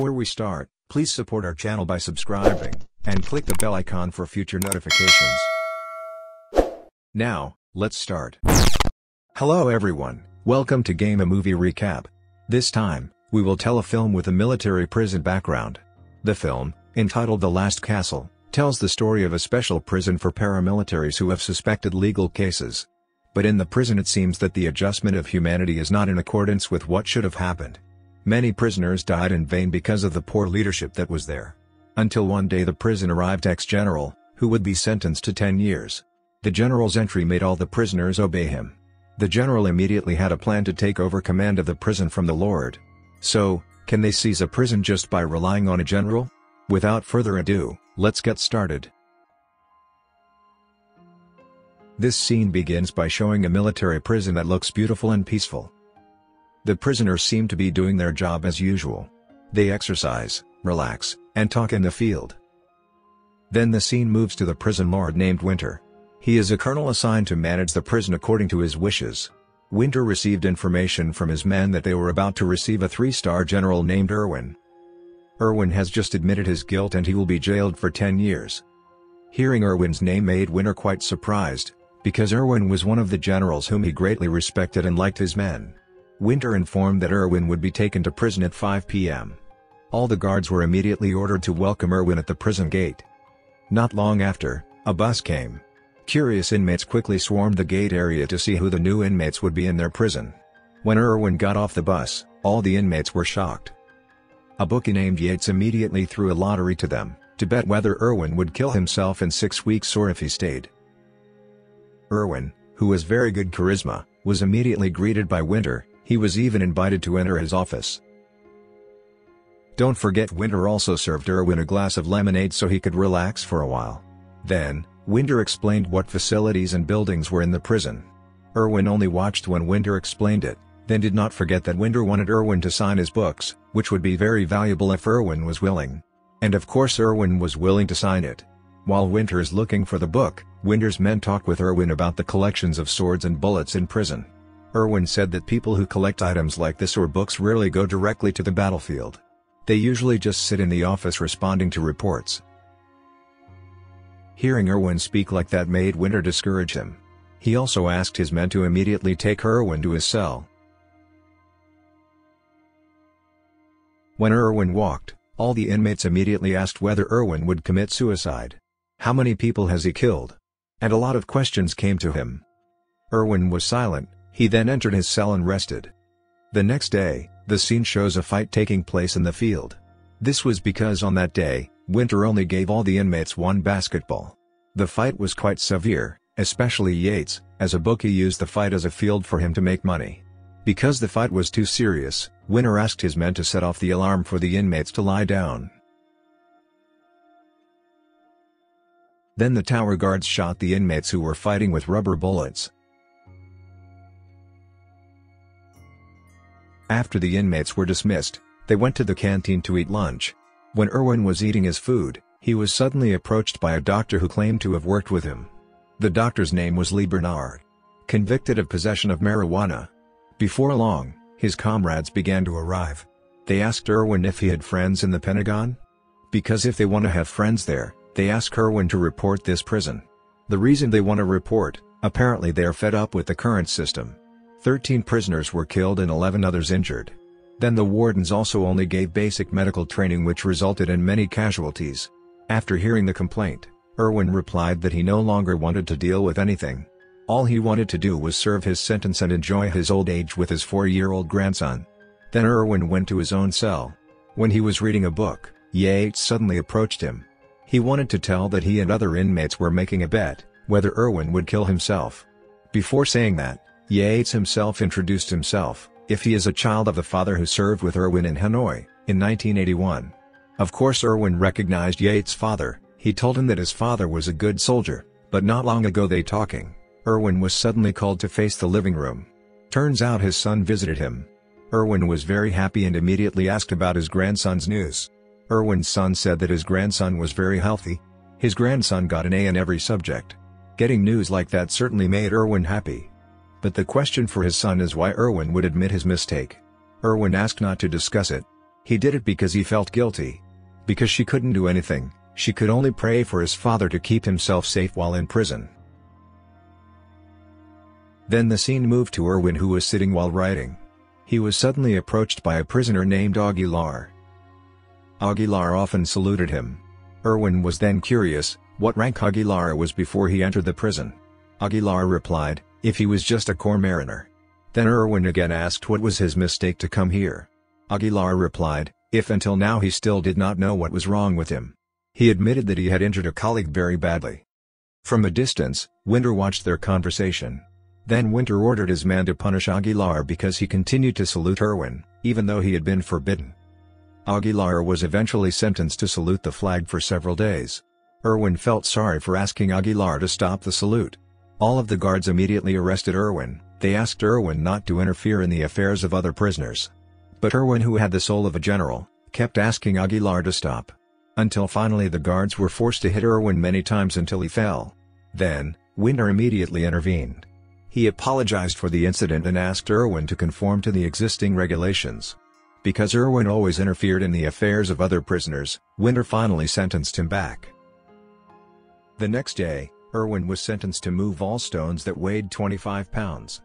Before we start, please support our channel by subscribing, and click the bell icon for future notifications. Now, let's start. Hello everyone, welcome to Gemma Movie Recap. This time, we will tell a film with a military prison background. The film, entitled The Last Castle, tells the story of a special prison for paramilitaries who have suspected legal cases. But in the prison it seems that the adjustment of humanity is not in accordance with what should have happened. Many prisoners died in vain because of the poor leadership that was there. Until one day the prison arrived ex-general, who would be sentenced to 10 years. The general's entry made all the prisoners obey him. The general immediately had a plan to take over command of the prison from the lord. So, can they seize a prison just by relying on a general? Without further ado, let's get started. This scene begins by showing a military prison that looks beautiful and peaceful. The prisoners seem to be doing their job as usual. They exercise, relax, and talk in the field. Then the scene moves to the prison lord named Winter. He is a colonel assigned to manage the prison according to his wishes. Winter received information from his men that they were about to receive a three-star general named Irwin. Irwin has just admitted his guilt and he will be jailed for 10 years. Hearing Irwin's name made Winter quite surprised, because Irwin was one of the generals whom he greatly respected and liked his men. Winter informed that Irwin would be taken to prison at 5 p.m. All the guards were immediately ordered to welcome Irwin at the prison gate. Not long after, a bus came. Curious inmates quickly swarmed the gate area to see who the new inmates would be in their prison. When Irwin got off the bus, all the inmates were shocked. A bookie named Yates immediately threw a lottery to them, to bet whether Irwin would kill himself in six weeks or if he stayed. Irwin, who has very good charisma, was immediately greeted by Winter, he was even invited to enter his office. Don't forget Winter also served Irwin a glass of lemonade so he could relax for a while. Then, Winter explained what facilities and buildings were in the prison. Irwin only watched when Winter explained it, then did not forget that Winter wanted Irwin to sign his books, which would be very valuable if Irwin was willing. And of course Irwin was willing to sign it. While Winter is looking for the book, Winter's men talk with Irwin about the collections of swords and bullets in prison. Irwin said that people who collect items like this or books rarely go directly to the battlefield. They usually just sit in the office responding to reports. Hearing Irwin speak like that made Winter discourage him. He also asked his men to immediately take Irwin to his cell. When Irwin walked, all the inmates immediately asked whether Irwin would commit suicide. How many people has he killed? And a lot of questions came to him. Irwin was silent, he then entered his cell and rested. The next day, the scene shows a fight taking place in the field. This was because on that day, Winter only gave all the inmates one basketball. The fight was quite severe, especially Yates, as a bookie used the fight as a field for him to make money. Because the fight was too serious, Winter asked his men to set off the alarm for the inmates to lie down. Then the tower guards shot the inmates who were fighting with rubber bullets. After the inmates were dismissed, they went to the canteen to eat lunch. When Irwin was eating his food, he was suddenly approached by a doctor who claimed to have worked with him. The doctor's name was Lee Bernard. Convicted of possession of marijuana. Before long, his comrades began to arrive. They asked Irwin if he had friends in the Pentagon? Because if they want to have friends there, they ask Irwin to report this prison. The reason they want to report, apparently they are fed up with the current system. 13 prisoners were killed and 11 others injured. Then the wardens also only gave basic medical training which resulted in many casualties. After hearing the complaint, Irwin replied that he no longer wanted to deal with anything. All he wanted to do was serve his sentence and enjoy his old age with his four-year-old grandson. Then Irwin went to his own cell. When he was reading a book, Yates suddenly approached him. He wanted to tell that he and other inmates were making a bet, whether Irwin would kill himself. Before saying that, Yates himself introduced himself, if he is a child of the father who served with Irwin in Hanoi, in 1981. Of course Irwin recognized Yates' father, he told him that his father was a good soldier, but not long ago they talking, Irwin was suddenly called to face the living room. Turns out his son visited him. Irwin was very happy and immediately asked about his grandson's news. Irwin's son said that his grandson was very healthy. His grandson got an A in every subject. Getting news like that certainly made Irwin happy. But the question for his son is why Irwin would admit his mistake. Irwin asked not to discuss it. He did it because he felt guilty. Because she couldn't do anything, she could only pray for his father to keep himself safe while in prison. Then the scene moved to Irwin who was sitting while writing. He was suddenly approached by a prisoner named Aguilar. Aguilar often saluted him. Irwin was then curious, what rank Aguilar was before he entered the prison. Aguilar replied, if he was just a corps mariner. Then Irwin again asked what was his mistake to come here. Aguilar replied, if until now he still did not know what was wrong with him. He admitted that he had injured a colleague very badly. From a distance, Winter watched their conversation. Then Winter ordered his man to punish Aguilar because he continued to salute Irwin, even though he had been forbidden. Aguilar was eventually sentenced to salute the flag for several days. Irwin felt sorry for asking Aguilar to stop the salute. All of the guards immediately arrested Irwin, they asked Irwin not to interfere in the affairs of other prisoners. But Irwin who had the soul of a general, kept asking Aguilar to stop. Until finally the guards were forced to hit Irwin many times until he fell. Then, Winter immediately intervened. He apologized for the incident and asked Irwin to conform to the existing regulations. Because Irwin always interfered in the affairs of other prisoners, Winter finally sentenced him back. The next day, Irwin was sentenced to move all stones that weighed 25 pounds.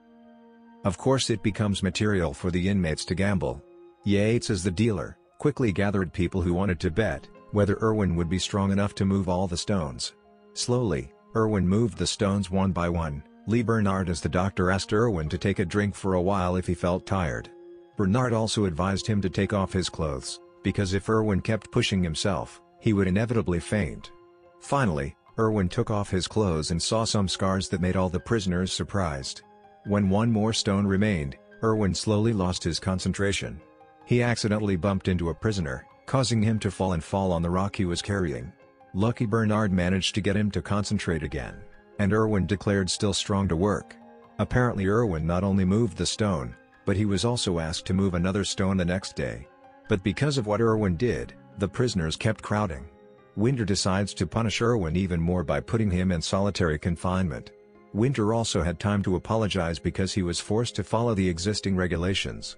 Of course it becomes material for the inmates to gamble. Yates as the dealer, quickly gathered people who wanted to bet, whether Irwin would be strong enough to move all the stones. Slowly, Irwin moved the stones one by one, Lee Bernard as the doctor asked Irwin to take a drink for a while if he felt tired. Bernard also advised him to take off his clothes, because if Irwin kept pushing himself, he would inevitably faint. Finally, Irwin took off his clothes and saw some scars that made all the prisoners surprised. When one more stone remained, Irwin slowly lost his concentration. He accidentally bumped into a prisoner, causing him to fall and fall on the rock he was carrying. Lucky Bernard managed to get him to concentrate again and Irwin declared still strong to work. Apparently Irwin not only moved the stone, but he was also asked to move another stone the next day. But because of what Irwin did, the prisoners kept crowding. Winter decides to punish Irwin even more by putting him in solitary confinement. Winter also had time to apologize because he was forced to follow the existing regulations.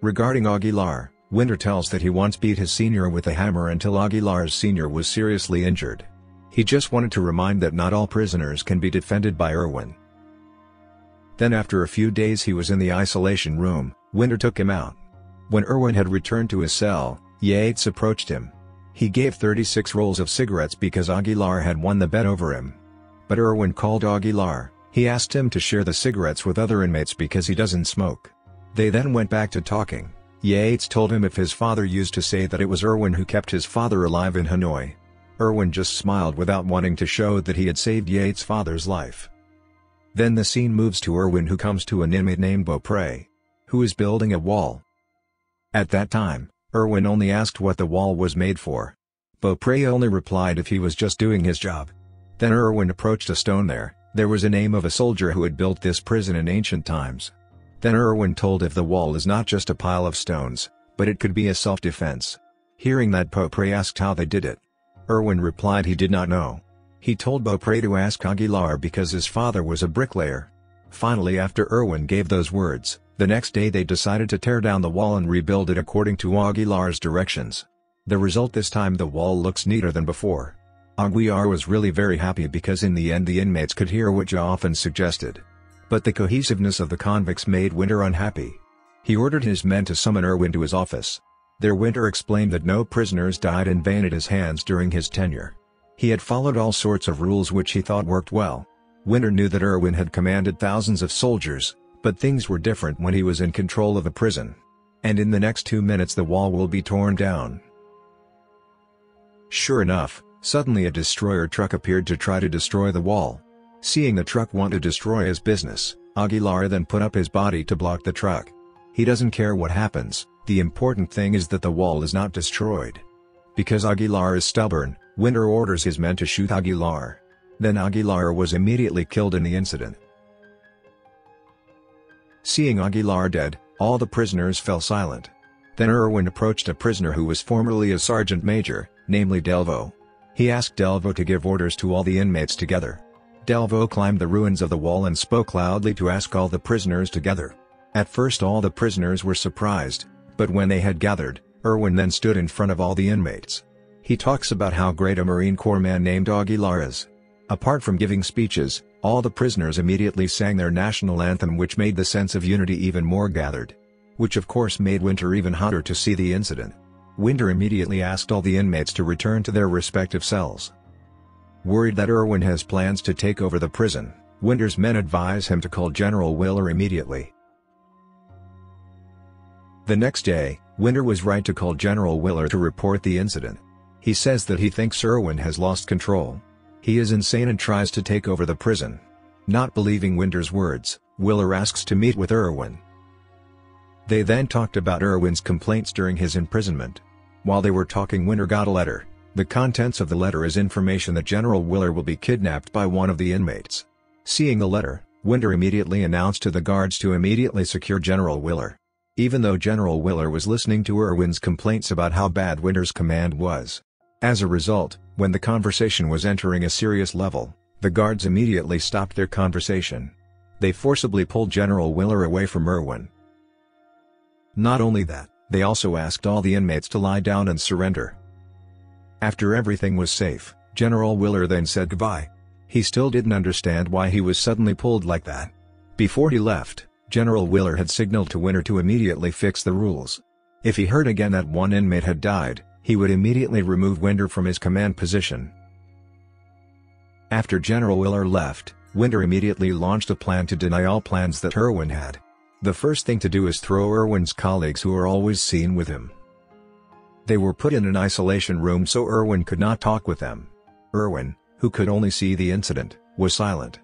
Regarding Aguilar, Winter tells that he once beat his senior with a hammer until Aguilar's senior was seriously injured. He just wanted to remind that not all prisoners can be defended by Irwin. Then after a few days he was in the isolation room, Winter took him out. When Irwin had returned to his cell, Yates approached him. He gave 36 rolls of cigarettes because Aguilar had won the bet over him. But Irwin called Aguilar, he asked him to share the cigarettes with other inmates because he doesn't smoke. They then went back to talking. Yates told him if his father used to say that it was Irwin who kept his father alive in Hanoi, Irwin just smiled without wanting to show that he had saved Yates' father's life. Then the scene moves to Irwin who comes to an inmate named Beaupre, who is building a wall. At that time, Irwin only asked what the wall was made for. Beaupre only replied if he was just doing his job. Then Irwin approached a stone there, there was a name of a soldier who had built this prison in ancient times. Then Irwin told if the wall is not just a pile of stones, but it could be a self-defense. Hearing that Beaupre asked how they did it. Irwin replied he did not know. He told Beaupre to ask Aguilar because his father was a bricklayer. Finally after Irwin gave those words, the next day they decided to tear down the wall and rebuild it according to Aguilar's directions. The result this time the wall looks neater than before. Aguilar was really very happy because in the end the inmates could hear what Ja often suggested. But the cohesiveness of the convicts made Winter unhappy. He ordered his men to summon Irwin to his office. Their Winter explained that no prisoners died in vain at his hands during his tenure. He had followed all sorts of rules which he thought worked well. Winter knew that Irwin had commanded thousands of soldiers, but things were different when he was in control of a prison. And in the next two minutes the wall will be torn down. Sure enough, suddenly a destroyer truck appeared to try to destroy the wall. Seeing the truck want to destroy his business, Aguilar then put up his body to block the truck. He doesn't care what happens, the important thing is that the wall is not destroyed. Because Aguilar is stubborn, Winter orders his men to shoot Aguilar. Then Aguilar was immediately killed in the incident. Seeing Aguilar dead, all the prisoners fell silent. Then Irwin approached a prisoner who was formerly a sergeant major, namely Dellwo. He asked Dellwo to give orders to all the inmates together. Dellwo climbed the ruins of the wall and spoke loudly to ask all the prisoners together. At first all the prisoners were surprised, But when they had gathered, Irwin then stood in front of all the inmates. He talks about how great a Marine Corps man named Aguilar is. Apart from giving speeches, all the prisoners immediately sang their national anthem which made the sense of unity even more gathered. Which of course made Winter even hotter to see the incident. Winter immediately asked all the inmates to return to their respective cells. Worried that Irwin has plans to take over the prison, Winter's men advise him to call General Willer immediately. The next day, Winter was right to call General Willer to report the incident. He says that he thinks Irwin has lost control. He is insane and tries to take over the prison. Not believing Winter's words, Willer asks to meet with Irwin. They then talked about Irwin's complaints during his imprisonment. While they were talking Winter got a letter. The contents of the letter is information that General Willer will be kidnapped by one of the inmates. Seeing the letter, Winter immediately announced to the guards to immediately secure General Willer. Even though General Willer was listening to Irwin's complaints about how bad Winter's command was. As a result, when the conversation was entering a serious level, the guards immediately stopped their conversation. They forcibly pulled General Willer away from Irwin. Not only that, they also asked all the inmates to lie down and surrender. After everything was safe, General Willer then said goodbye. He still didn't understand why he was suddenly pulled like that. Before he left, General Willer had signaled to Winter to immediately fix the rules. If he heard again that one inmate had died, he would immediately remove Winter from his command position. After General Willer left, Winter immediately launched a plan to deny all plans that Irwin had. The first thing to do is throw Irwin's colleagues who are always seen with him. They were put in an isolation room so Irwin could not talk with them. Irwin, who could only see the incident, was silent.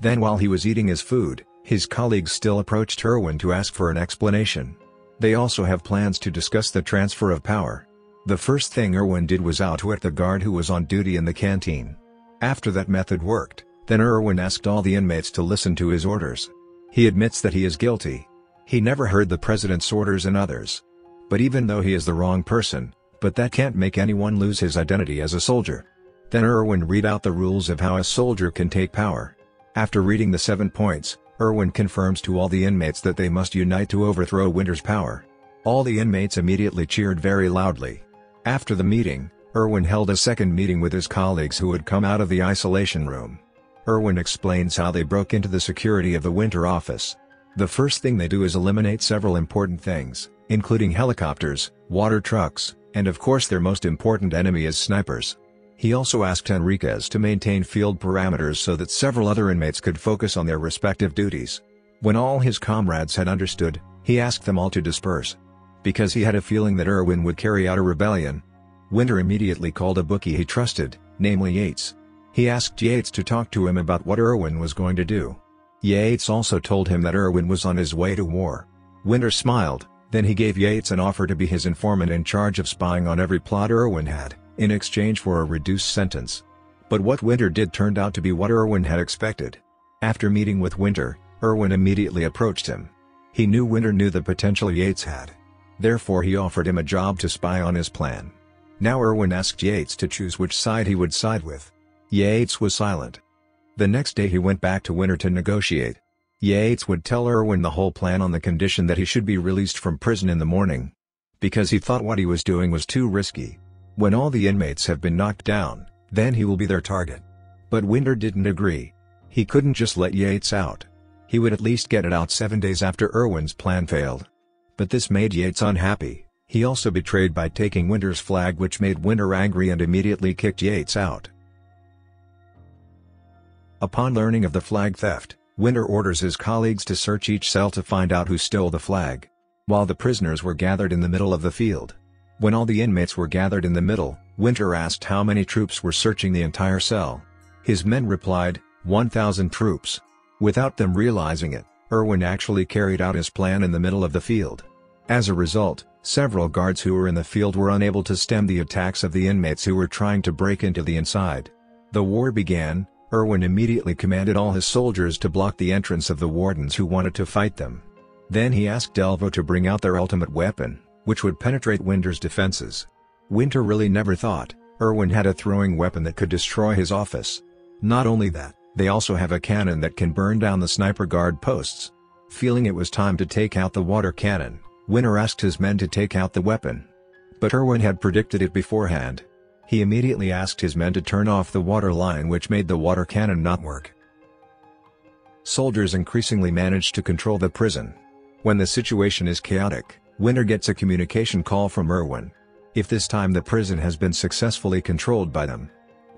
Then while he was eating his food, his colleagues still approached Irwin to ask for an explanation. They also have plans to discuss the transfer of power. The first thing Irwin did was outwit the guard who was on duty in the canteen. After that method worked, then Irwin asked all the inmates to listen to his orders. He admits that he is guilty. He never heard the president's orders and others. But even though he is the wrong person, but that can't make anyone lose his identity as a soldier. Then Irwin read out the rules of how a soldier can take power. After reading the seven points, Irwin confirms to all the inmates that they must unite to overthrow Winter's power. All the inmates immediately cheered very loudly. After the meeting, Irwin held a second meeting with his colleagues who had come out of the isolation room. Irwin explains how they broke into the security of the Winter office. The first thing they do is eliminate several important things, including helicopters, water trucks, and of course their most important enemy is snipers. He also asked Enriquez to maintain field parameters so that several other inmates could focus on their respective duties. When all his comrades had understood, he asked them all to disperse because he had a feeling that Irwin would carry out a rebellion. Winter immediately called a bookie he trusted, namely Yates. He asked Yates to talk to him about what Irwin was going to do. Yates also told him that Irwin was on his way to war. Winter smiled, then he gave Yates an offer to be his informant in charge of spying on every plot Irwin had, in exchange for a reduced sentence. But what Winter did turned out to be what Irwin had expected. After meeting with Winter, Irwin immediately approached him. He knew Winter knew the potential Yates had. Therefore he offered him a job to spy on his plan. Now Irwin asked Yates to choose which side he would side with. Yates was silent. The next day he went back to Winter to negotiate. Yates would tell Irwin the whole plan on the condition that he should be released from prison in the morning. Because he thought what he was doing was too risky. When all the inmates have been knocked down, then he will be their target. But Winter didn't agree. He couldn't just let Yates out. He would at least get it out seven days after Irwin's plan failed. But this made Yates unhappy, he also betrayed by taking Winter's flag which made Winter angry and immediately kicked Yates out. Upon learning of the flag theft, Winter orders his colleagues to search each cell to find out who stole the flag. While the prisoners were gathered in the middle of the field. When all the inmates were gathered in the middle, Winter asked how many troops were searching the entire cell. His men replied, 1,000 troops. Without them realizing it, Irwin actually carried out his plan in the middle of the field. As a result, several guards who were in the field were unable to stem the attacks of the inmates who were trying to break into the inside. The war began, Irwin immediately commanded all his soldiers to block the entrance of the wardens who wanted to fight them. Then he asked Dellwo to bring out their ultimate weapon, which would penetrate Winter's defenses. Winter really never thought, Irwin had a throwing weapon that could destroy his office. Not only that, they also have a cannon that can burn down the sniper guard posts. Feeling it was time to take out the water cannon, Winter asked his men to take out the weapon. But Irwin had predicted it beforehand. He immediately asked his men to turn off the water line which made the water cannon not work. Soldiers increasingly managed to control the prison. When the situation is chaotic, Winter gets a communication call from Irwin. If this time the prison has been successfully controlled by them.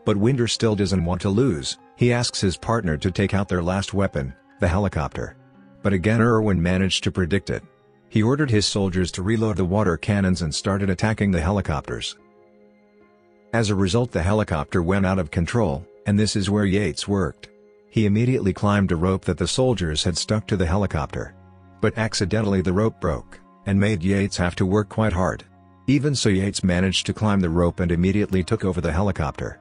But Winter still doesn't want to lose, he asks his partner to take out their last weapon, the helicopter. But again Irwin managed to predict it. He ordered his soldiers to reload the water cannons and started attacking the helicopters. As a result the helicopter went out of control, and this is where Yates worked. He immediately climbed a rope that the soldiers had stuck to the helicopter. But accidentally the rope broke, and made Yates have to work quite hard. Even so Yates managed to climb the rope and immediately took over the helicopter.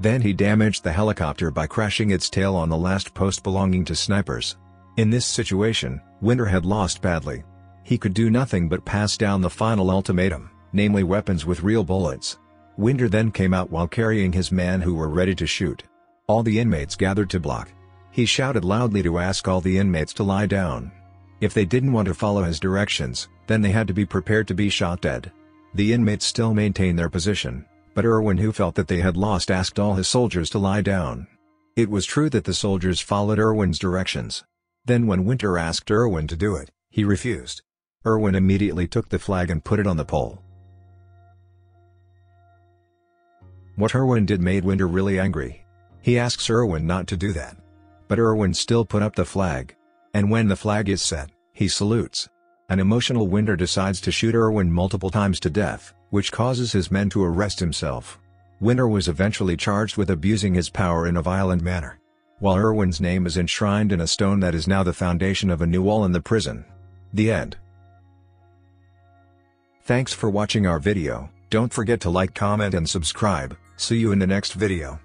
Then he damaged the helicopter by crashing its tail on the last post belonging to snipers. In this situation, Winter had lost badly. He could do nothing but pass down the final ultimatum, namely weapons with real bullets. Winter then came out while carrying his men who were ready to shoot. All the inmates gathered to block. He shouted loudly to ask all the inmates to lie down. If they didn't want to follow his directions, then they had to be prepared to be shot dead. The inmates still maintained their position, but Irwin who felt that they had lost asked all his soldiers to lie down. It was true that the soldiers followed Irwin's directions. Then when Winter asked Irwin to do it, he refused. Irwin immediately took the flag and put it on the pole. What Irwin did made Winter really angry. He asks Irwin not to do that. But Irwin still put up the flag. And when the flag is set, he salutes. An emotional Winter decides to shoot Irwin multiple times to death, which causes his men to arrest himself. Winter was eventually charged with abusing his power in a violent manner. While Irwin's name is enshrined in a stone that is now the foundation of a new wall in the prison. The end. Thanks for watching our video, don't forget to like comment and subscribe, see you in the next video.